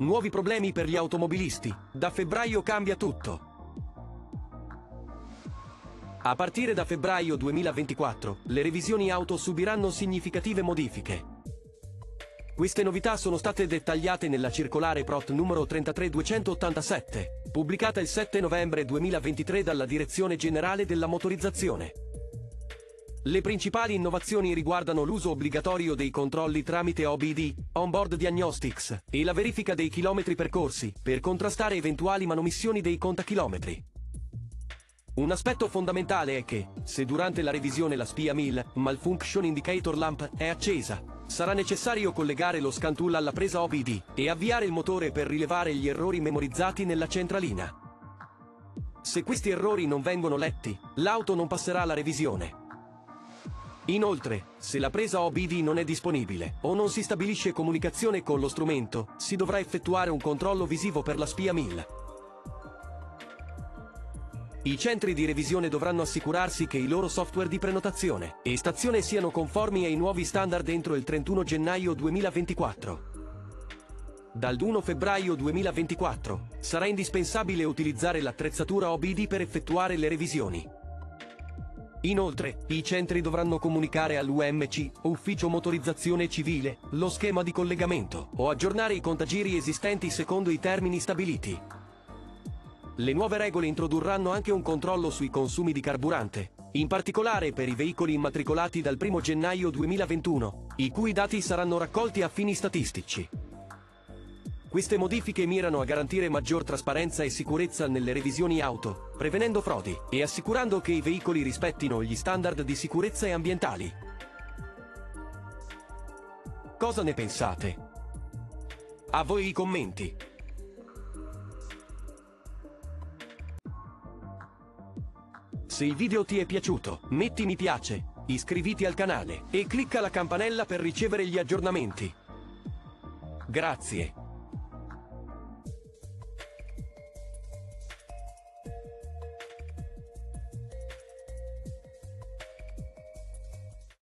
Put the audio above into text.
Nuovi problemi per gli automobilisti. Da febbraio cambia tutto. A partire da febbraio 2024, le revisioni auto subiranno significative modifiche. Queste novità sono state dettagliate nella circolare PROT numero 33287, pubblicata il 7 novembre 2023 dalla Direzione Generale della Motorizzazione. Le principali innovazioni riguardano l'uso obbligatorio dei controlli tramite OBD, On-Board Diagnostics, e la verifica dei chilometri percorsi, per contrastare eventuali manomissioni dei contachilometri. Un aspetto fondamentale è che, se durante la revisione la spia MIL, Malfunction Indicator Lamp, è accesa, sarà necessario collegare lo scantool alla presa OBD e avviare il motore per rilevare gli errori memorizzati nella centralina. Se questi errori non vengono letti, l'auto non passerà la revisione. Inoltre, se la presa OBD non è disponibile o non si stabilisce comunicazione con lo strumento, si dovrà effettuare un controllo visivo per la spia MIL. I centri di revisione dovranno assicurarsi che i loro software di prenotazione e stazione siano conformi ai nuovi standard entro il 31 gennaio 2024. Dal 1 febbraio 2024 sarà indispensabile utilizzare l'attrezzatura OBD per effettuare le revisioni. Inoltre, i centri dovranno comunicare all'UMC, Ufficio Motorizzazione Civile, lo schema di collegamento o aggiornare i contagiri esistenti secondo i termini stabiliti. Le nuove regole introdurranno anche un controllo sui consumi di carburante, in particolare per i veicoli immatricolati dal 1 gennaio 2021, i cui dati saranno raccolti a fini statistici. Queste modifiche mirano a garantire maggior trasparenza e sicurezza nelle revisioni auto, prevenendo frodi e assicurando che i veicoli rispettino gli standard di sicurezza e ambientali. Cosa ne pensate? A voi i commenti. Se il video ti è piaciuto, metti mi piace, iscriviti al canale e clicca la campanella per ricevere gli aggiornamenti. Grazie.